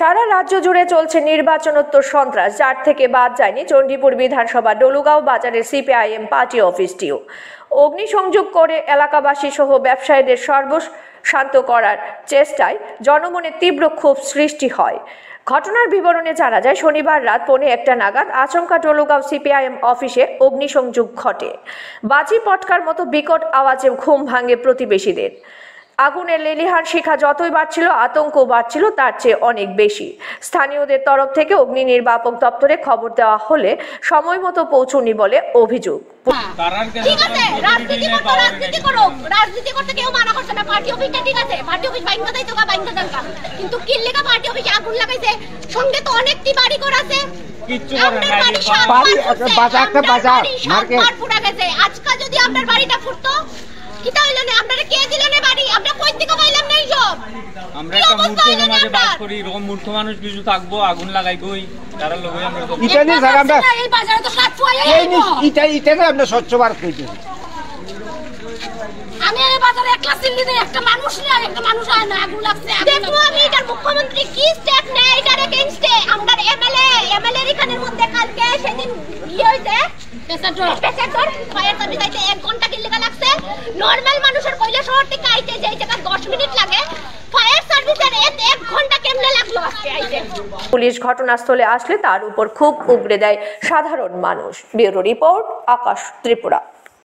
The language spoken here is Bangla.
সারা রাজ্য জুড়ে চলছে নির্বাচনোত্তর সন্ত্রাস, যার থেকে বাদ যায়নি চণ্ডীপুর বিধানসভা ডলুগাঁও বাজারের সিপিআইএম পার্টি অফিসটিও অগ্নিসংযোগ করে এলাকাবাসী সহ ব্যবসায়ীদের সর্বশান্ত করার চেষ্টায় জনমনে তীব্র ক্ষোভ সৃষ্টি হয়। ঘটনার বিবরণে জানা যায়, শনিবার রাত পৌনে একটা নাগাদ আচমকা ডলুগাঁও সিপিআইএম অফিসে অগ্নিসংযোগ ঘটে। বাজি পটকার মতো বিকট আওয়াজে ঘুম ভাঙে প্রতিবেশীদের। আগুনের লেলিহান শিখা যতই বাড়ছিল আতঙ্ক বাড়ছিল তার চেয়ে অনেক বেশি। স্থানীয়দের তরফ থেকে অগ্নি নির্বাপক দপ্তরে খবর দেওয়া হলে সময় মতো পৌঁছুনি বলে অভিযোগ। তারার ঠিক আছে রাজনীতি করতে রাজনীতি করো রাজনীতি করতে কেউ মানা করছে না। পার্টি অফিসটা ঠিক আছে। পার্টি অফিস বাইঙ্গা দেয় তো বাইঙ্গা দেন কিন্তু কিল্লিকা পার্টি অফিসে আগুন লাগাইছে। সঙ্গে তো অনেকটি বাড়ি করা আছে। আপনার নাই, বাড়ি বাড়ি- সাতবার বাড়ি ফুটছে, একটা বাজার, একটা আপনার বাজার, বাড়ি মার্কেট। সাতবার ফুটা গেছে আজকে যদি আপনার বাড়িটা ফুটতো কিতা হইল না আপনারা কে দিলেন এ বাড়ি আমরা কই থেকে পাইলাম না এইসব আমরা একটা অবস্থা মূর্খ সমাজে বাস করি এরকম মূর্খ মানুষ কিছু থাকব আগুন লাগাই গই তারা লোক আমরা ইটা নিয়ে স্যার আমরা এই বাজারে তো সাত এই ইটা ইটাতে আমরা স্বচ্ছ ভারত আমি এই বাজারে একলা দিই একটা মানুষ নেই একটা মানুষ হয় না আগুন লাগছে দেখব আমি এটার মুখ্যমন্ত্রী কি স্টেপ নেয় এটার এগেইনস্টে আমরা এমএলএ এমএলএ এখানের মধ্যে কালকে সেদিন ইয়ে হইছে। এক ঘণ্টা কি লেগে লাগছে। নরমাল মানুষের কইলা শহর থেকে আইতে যেই জায়গা 10 মিনিট লাগে ফায়ার সার্ভিসের এক- এক ঘণ্টা কেমনে লাগল আজকে আইতে পুলিশ ঘটনাস্থলে আসলে তার উপর খুব উগড়ে দেয় সাধারণ মানুষ। Bureau report Akash Tripura.